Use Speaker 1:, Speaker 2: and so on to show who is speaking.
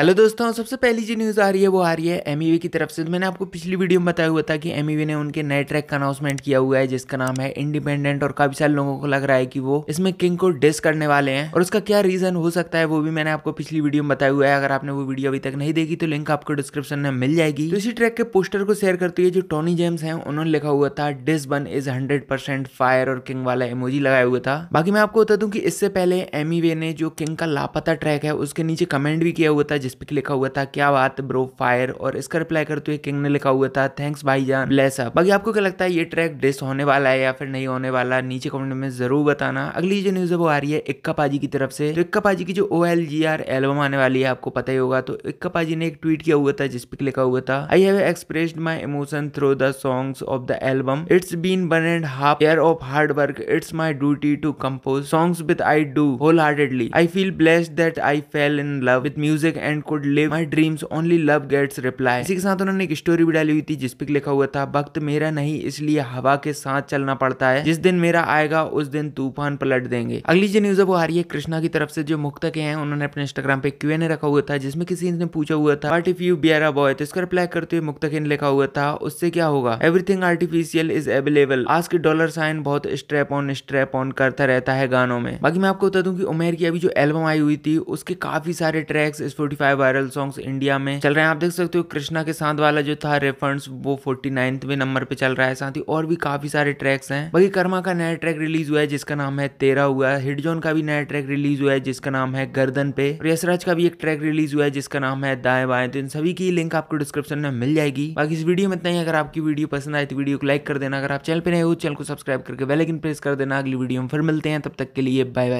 Speaker 1: Hello दोस्तों, सबसे पहली जो न्यूज़ आ रही है, वो आ रही है एमईवी e की तरफ़ से। तो मैंने आपको पिछली वीडियो में बताया हुआ था कि एमईवी e ने उनके नए ट्रैक का अनाउंसमेंट किया हुआ है, जिसका नाम है इंडिपेंडेंट और काफ़ी सारे लोगों को लग रहा है कि वो इसमें किंग को डिस करने वाले हैं। और उसका क्या रीजन हो सकता है, वो भी मैंने आपको पिछली वीडियो में बताया हुआ है। अगर आपने वो वीडियो अभी तक नहीं देखी तो लिंक आपको डिस्क्रिप्शन में मिल जाएगी। तो इसी ट्रैक के पोस्टर को शेयर करते हुए जो टोनी जेम्स है, उन्होंने लिखा हुआ था this one is hundred fire और किंग वाला इमोजी लगाया हुआ था। बाकी मैं आपको बता दूँ कि इससे पहले एमईवे ने जो किंग का लापता ट्रैक है, उसके नीचे कमेंट भी किया हुआ था जिसपे लिखा हुआ था, क्या बात ब्रो, फायर, और इसका रिप्लाई करते हुए किंग ने लिखा हुआ था थैंक्स भाई जान ब्लेस अप बाकी आपको क्या लगता है, ये ट्रैक डिस होने वाला है या फिर नहीं होने वाला, नीचे कमेंट में ज़रूर बताना। अगली जो न्यूज़ है वो आ रही है इक्का पाजी की तरफ़ से। तो इक्का पाजी की जो O L G R album आने वाली है, आपको पता ही होगा तो इक्का पाजी ने एक ट्वीट किया हुआ था जिसपे लिखा हुआ था I have expressed my emotion through the songs of the album it's been one and half year of hard work it's my duty to compose songs with I do wholeheartedly I feel blessed that I fell in love with music and could live my dreams only love gets reply इसी के साथ उन्होंने एक story भी डाली हुई थी जिसपे लिखा हुआ था, वक्त मेरा नहीं, इसलिए हवा के साथ चलना पड़ता है। जिस दिन मेरा आएगा, उस दिन तूफ़ान पलट देंगे। अगली जो न्यूज़ है वो आ रही है कृष्णा की तरफ़ से, जो मुक्त के हैं। उन्होंने अपने इंस्टाग्राम पे क्यू एन रखा हुआ था, जिसमें किसी ने पूछा हुआ था what if you bear a boy तो इसका रिप्लाई करते हुए मुक्त ने लिखा हुआ था, उससे क्या होगा? एवरीथिंग आर्टिफिशियल इज़ अवेलेबल आज के डॉलर साइन बहुत स्ट्रेप ऑन स्ट्रेप ऑन करता रहता है गानों में। बाकी मैं आपको बता दूँ कि उमेर की अभी जो एल्बम आई हुई थी, उसके काफ़ी सारे tracks Spotify viral songs India में चल रहे हैं। आप देख सकते हो कृष्णा के साथ वाला जो था रेफरेंस वो फोर्टी नाइन्थवे नंबर पे चल रहा है। साथ ही और भी काफ़ी सारे ट्रैक्स हैं। बाकी कर्मा का नया ट्रैक रिलीज़ हुआ है, जिसका नाम है तेरा हुआ है। हिटजोन का भी नया ट्रैक रिलीज़ हुआ है, जिसका नाम है गर्दन पे। और यशराज का भी एक ट्रैक रिलीज़ हुआ है, जिसका नाम है दाएँ बाएँ। तो इन सभी की लिंक आपको डिस्क्रिप्शन में मिल जाएगी। बाकी इस वीडियो में इतना ही। अगर आपकी वीडियो पसंद आए तो वीडियो को लाइक कर देना। अगर आप चैनल पे नए हो, चैनल को सब्सक्राइब करके बेल आइकन प्रेस कर देना। अगली वीडियो में फिर मिलते हैं। तब तक के लिए बाय बाय